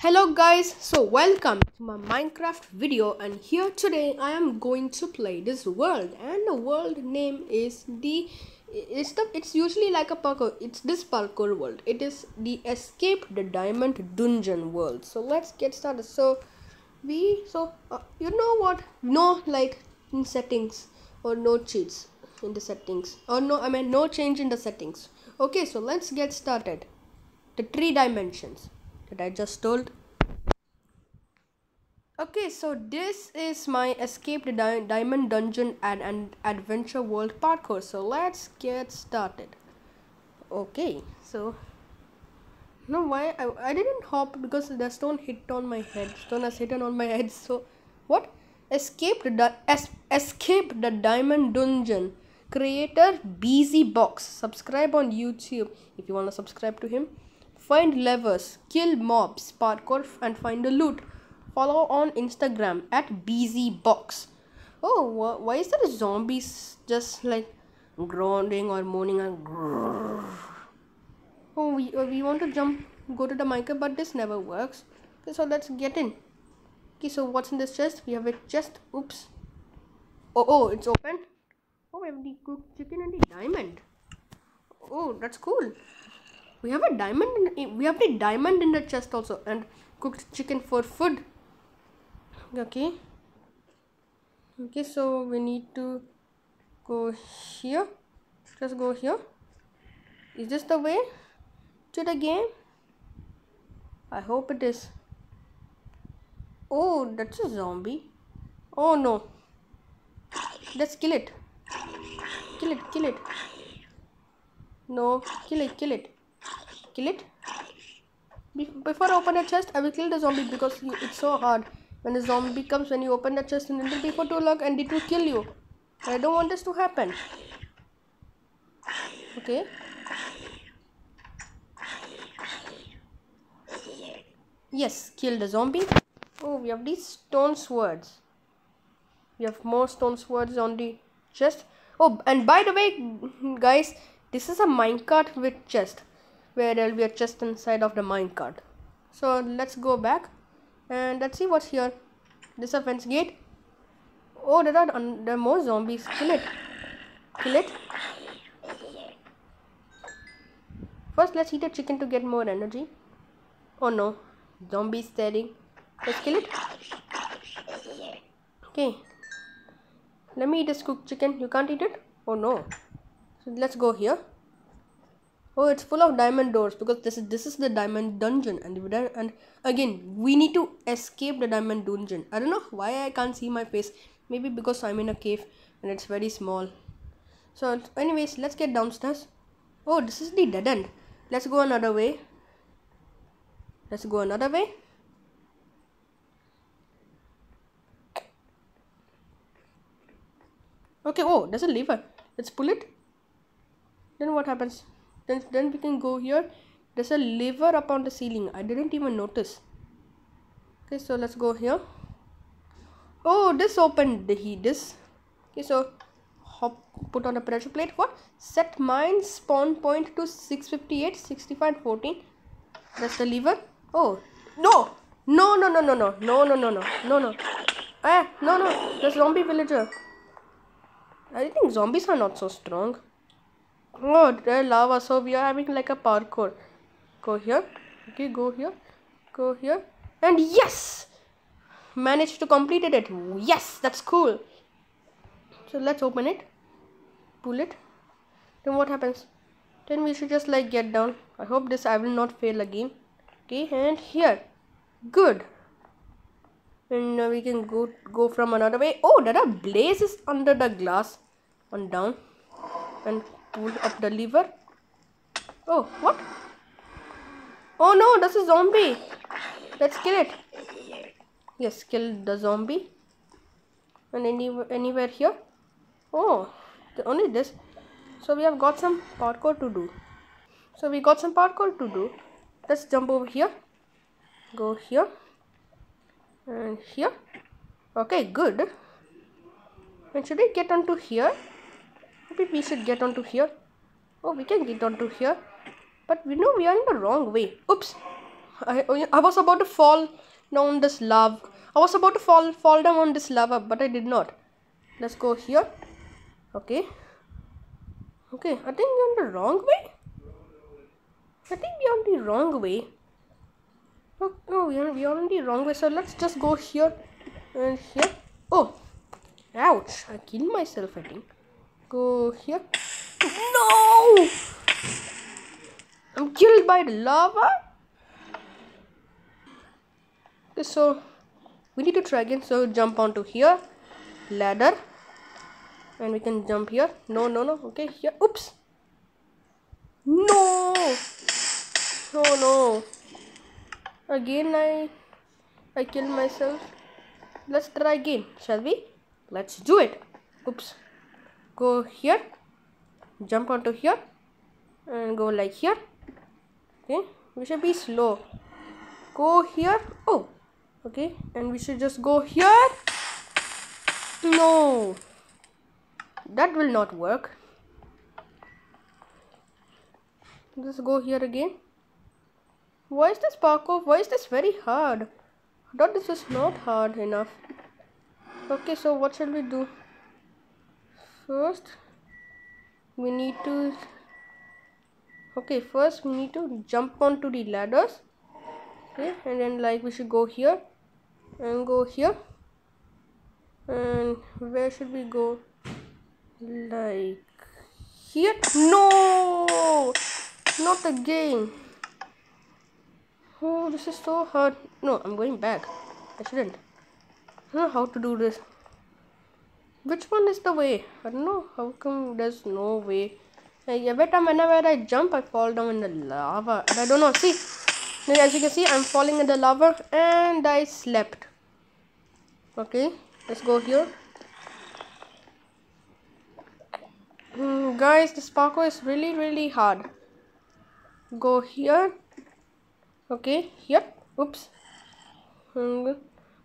Hello guys, so welcome to my Minecraft video and here today I am going to play this world and the world name is the it's the it's usually like a parkour it's this parkour world. It is the escape the diamond dungeon world. So let's get started. So we so uh, you know what? No like in settings or no cheats in the settings or no I mean no change in the settings. Okay so let's get started. The three dimensions that I just told. Okay, so this is my escape the Di- diamond dungeon and, and adventure world parkour. So let's get started. Okay, so no why I, I didn't hop because the stone hit on my head. Stone has hit on my head. So what? Escape the es- escape the diamond dungeon. Creator BZ Box. Subscribe on YouTube if you wanna subscribe to him find levers, kill mobs, parkour, and find the loot. Follow on Instagram at BZBox. Oh, wh- why is there zombies just like groaning or moaning and grrr? Oh, we, uh, we want to jump, go to the Minecraft, but this never works. Okay, so let's get in. Okay, so what's in this chest? We have a chest. Oops. Oh, oh, it's open. Oh, we have the cooked chicken and the diamond. Oh, that's cool we have a diamond in, we have the diamond in the chest also and cooked chicken for food. Okay. Okay so we need to go here. Just go here. Is this the way to the game? I hope it is. Oh that's a zombie. Oh no. Let's kill it. Kill it kill it. No kill it kill it kill it? Before I open a chest I will kill the zombie because it's so hard. When the zombie comes when you open the chest and it will be for too long and it will kill you. I don't want this to happen. Okay? Yes kill the zombie. Oh we have these stone swords. We have more stone swords on the chest. Oh and by the way guys this is a minecart with chest where there will be a chest inside of the minecart. So let's go back and let's see what's here. This is a fence gate. Oh, there are, there are more zombies. Kill it. Kill it. First, let's eat a chicken to get more energy. Oh no, zombies staring. Let's kill it. Okay. Let me eat this cooked chicken. You can't eat it? Oh no. So let's go here. Oh, it's full of diamond doors because this is this is the diamond dungeon, and and again we need to escape the diamond dungeon. I don't know why I can't see my face. Maybe because I'm in a cave and it's very small. So, anyways, let's get downstairs. Oh, this is the dead end. Let's go another way. Let's go another way. Okay. Oh, there's a lever. Let's pull it. Then what happens? Then then we can go here. There's a lever up on the ceiling. I didn't even notice. Okay so let's go here. Oh this opened the heat. This okay so hop put on a pressure plate. What? Set mine spawn point to 658 65 14 that's the lever. Oh no. No no no no no. No no no no. No no. Ah no no. The zombie villager. I think zombies are not so strong Oh, there lava. So we are having like a parkour. Go here. Okay, go here. Go here. And yes! Managed to complete it. Yes, that's cool. So let's open it. Pull it. Then what happens? Then we should just like get down. I hope this I will not fail again. Okay, and here. Good. And now we can go go from another way. Oh, there are blazes under the glass. On down. And pull up the lever. Oh, what? Oh no, that's a zombie. Let's kill it. Yes, kill the zombie. And any, anywhere here? Oh, only this. So we have got some parkour to do. So we got some parkour to do. Let's jump over here. Go here. And here. Okay, good. And should I get onto here? Maybe we should get onto here oh we can get onto here but we know we are in the wrong way oops I, I was about to fall down this lava. I was about to fall fall down on this lava, but I did not. Let's go here. Okay. Okay, I think we're on the wrong way. I think we're on the wrong way. Oh, no, we are, we are on the wrong way. So let's just go here and here. Oh, ouch. I killed myself, I think. Go here. No! I'm killed by the lava. Okay, so we need to try again. So jump onto here. Ladder. And we can jump here. No, no, no. Okay, here. Oops. No! Oh no. Again I I killed myself. Let's try again, shall we? Let's do it. Oops. Go here. Jump onto here. And go like here. Okay. We should be slow. Go here. Oh. Okay. And we should just go here. No. That will not work. Let's go here again. Why is this parkour? Why is this very hard? I thought this was not hard enough. Okay, so what shall we do? First, we need to... Okay, first we need to jump onto the ladders. Okay, and then like we should go here and go here. And where should we go? Like here? No! Not again. Oh, this is so hard. No, I'm going back. I shouldn't. I don't know how to do this. Which one is the way? I don't know. How come there's no way? Every time whenever I jump, I fall down in the lava. And I don't know. See, as you can see, I'm falling in the lava and I slept. Okay, let's go here. Mm, guys, this parkour is really, really hard go here okay here oops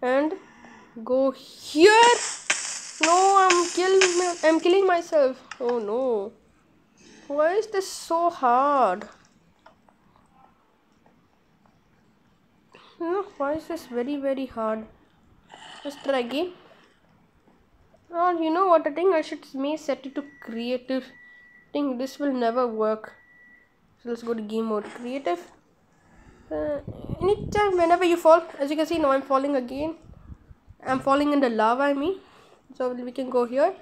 and go here no i'm killing i'm killing myself. Oh no. Why is this so hard? No why is this very very hard? Let's try again oh you know what? I think i should may set it to creative. I think this will never work. So let's go to game mode. Creative? Uh, anytime whenever you fall as you can see now i'm falling again. I'm falling in the lava i mean so we can go here.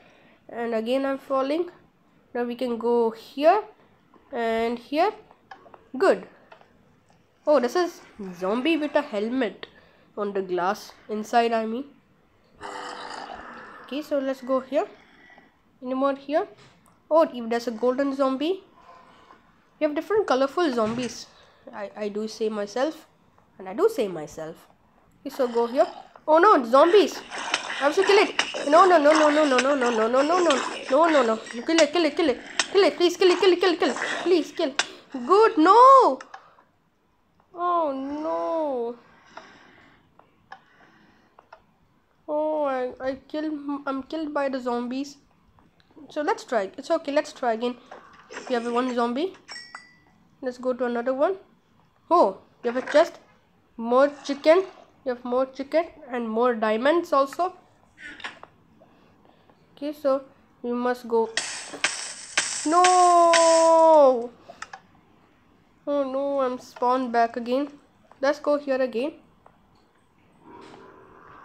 And again i'm falling. Now we can go here and here. Good. Oh this is zombie with a helmet on the glass inside i mean. Okay so let's go here. Any more here? Oh if there's a golden zombie. You have different colorful zombies I, I do say myself. And I do say myself. Okay, so go here. Oh no zombies I have to kill it no no no no no no no no no no no no no no no kill it kill it kill it kill it please kill it kill it kill it kill it please kill good no oh no oh I, I killed I'm killed by the zombies so let's try it's okay let's try again we have one zombie let's go to another one oh you have a chest more chicken you have more chicken and more diamonds also okay so you must go. No! Oh no i'm spawned back again. Let's go here again.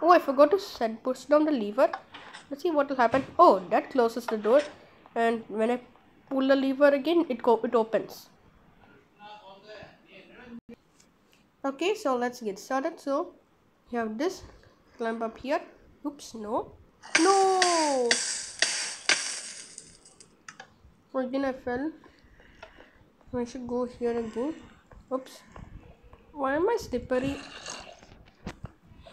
Oh i forgot to set push down the lever. Let's see what will happen. Oh that closes the door. And when i pull the lever again it go it opens. Okay so let's get started. So you have this climb up here Oops, no. No! Again I fell. I should go here again. Oops. Why am I slippery?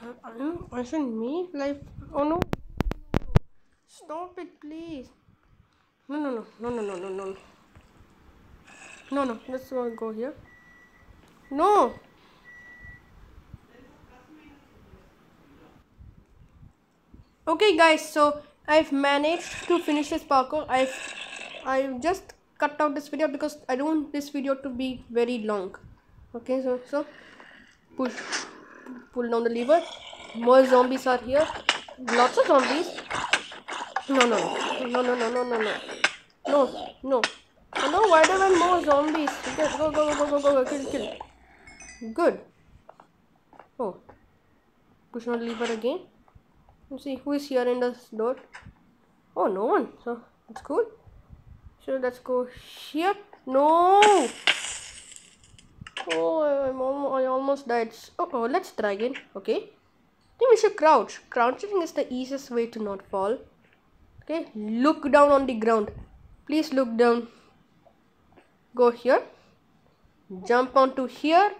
Uh, I shouldn't me? Life. oh no. Stop it, please. No, no, no, no, no, no, no, no. No, no, let's go here. No! Okay guys so I've managed to finish this parkour I've I've just cut out this video because I don't want this video to be very long okay so so Push. Pull down the lever. More zombies are here. Lots of zombies. No, no, no, no, no, no, no, no, no, no, no. No, why I want more zombies? Okay, go, go, go, go, go, go, kill, kill. Good. Oh. Push on the lever again. Let's see who is here in the door. Oh, no one. So that's cool. So let's go here. No. Oh, almost, I almost died. Oh, oh, let's try again. Okay. I think we should crouch. Crouching is the easiest way to not fall. Okay. Look down on the ground. Please look down. Go here. Jump onto here.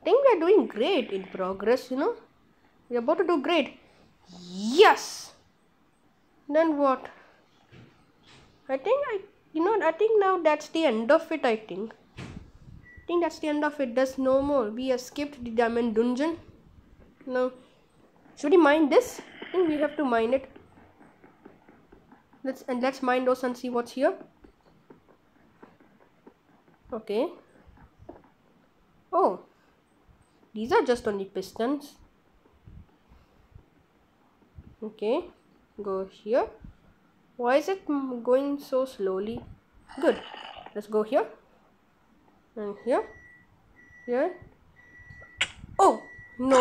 I think we are doing great in progress, you know. We're about to do great. Yes. Then what? I think I, you know, I think now that's the end of it, I think. I think that's the end of it. There's no more. We escaped the diamond dungeon. Now, should we mine this? I think we have to mine it. Let's and let's mine those and see what's here. Okay. Oh, these are just only pistons. Okay, go here. Why is it going so slowly? Good. Let's go here and here here oh no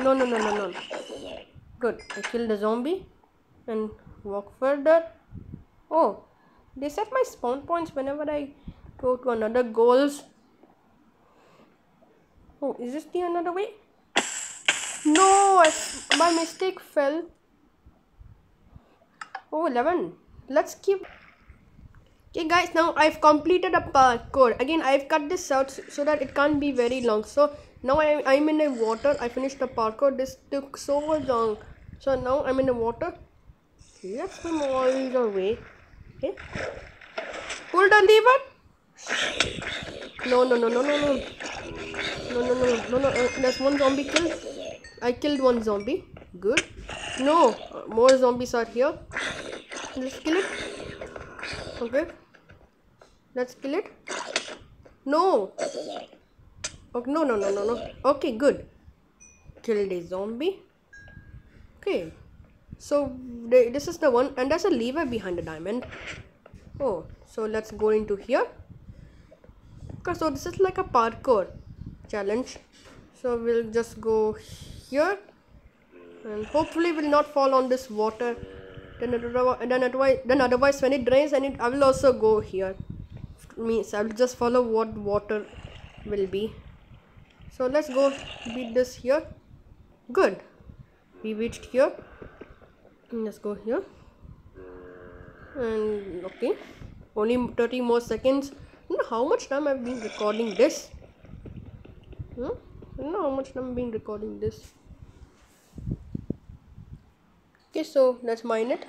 no no no no no good i killed the zombie and walk further oh they set my spawn points whenever i go to another goals oh is this the another way no I, my mistake fell oh 11 let's keep. Okay guys now i've completed a parkour again i've cut this out so that it can't be very long. So now I, i'm in the water. I finished the parkour. This took so long. So now i'm in the water. Let's swim all the way. Okay. Pull the lever no no no no no no. No no no no no. Uh, there's one zombie killed. I killed one zombie good no more zombies are here let's kill it okay Let's kill it. No. Okay, no, no, no, no, no. Okay, good. Killed a zombie. Okay. So, this is the one. And there's a lever behind the diamond. Oh, so let's go into here. Okay, so this is like a parkour challenge. So, we'll just go here. And hopefully we'll not fall on this water. Then, then, otherwise, then otherwise when it drains, and it, I will also go here. Means I'll just follow what water will be. So let's go beat this here. Good. We reached here. Let's go here. And okay. Only 30 more seconds. I how much time I've been recording this. Hmm? I know how much time I've been recording this okay so let's mine it.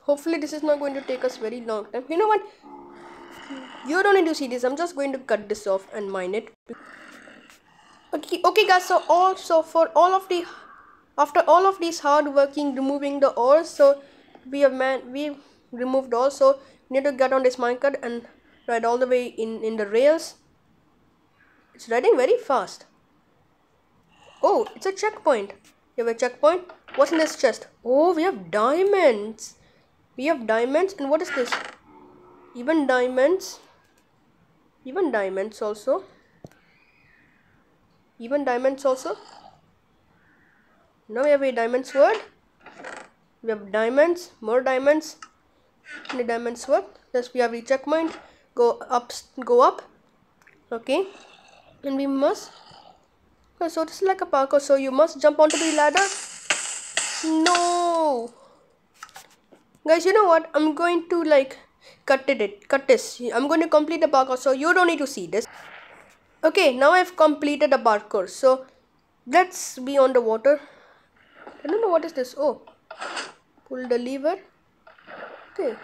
Hopefully this is not going to take us very long time. You know what? You don't need to see this. I'm just going to cut this off and mine it. Okay okay guys so also for all of the after all of these hard working removing the ore so we have man we removed also we need to get on this minecart and ride all the way in in the rails. It's riding very fast. Oh it's a checkpoint. You have a checkpoint what's in this chest? Oh we have diamonds. We have diamonds. And what is this? Even diamonds. Even diamonds also. Even diamonds also. Now we have a diamond sword we have diamonds more diamonds. And a diamond sword yes we have a checkpoint go up go up. Okay. And we must. So this is like a parkour. So you must jump onto the ladder no. Guys you know what? I'm going to like cut it It cut this. I'm going to complete the parkour so you don't need to see this. Okay now i've completed the parkour so let's be on the water. I don't know what is this. Oh pull the lever. Okay.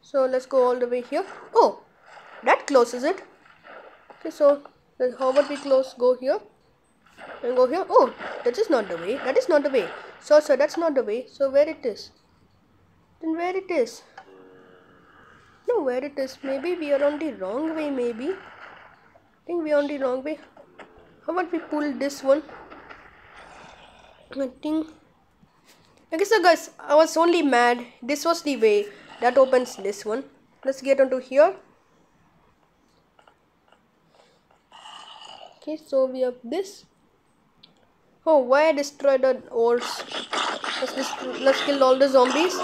So let's go all the way here. Oh that closes it. Okay so how about we close go here and go here. Oh that is not the way. That is not the way. So so that's not the way. So where it is? Then where it is? No, where it is? Maybe we are on the wrong way maybe. I think we are on the wrong way. How about we pull this one? I think. Okay so guys I was only mad. This was the way that opens this one. Let's get onto here. Okay so we have this oh why I destroyed the ores let's, let's kill all the zombies?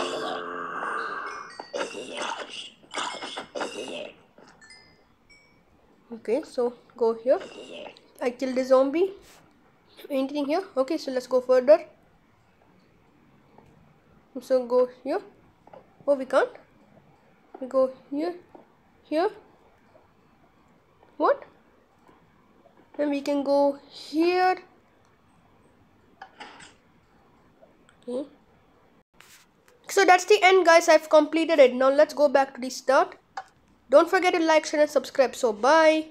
Okay so go here. I killed the zombie. Anything here? Okay so let's go further. So go here. Oh we can't. We go here here. What? And we can go here okay so that's the end guys. I've completed it. Now let's go back to the start. Don't forget to like share and subscribe. So bye